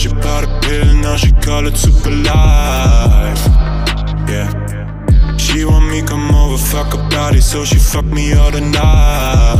she bought a pill, now she call it super life. Yeah. She want me come over, fuck her body, so she fuck me all the night.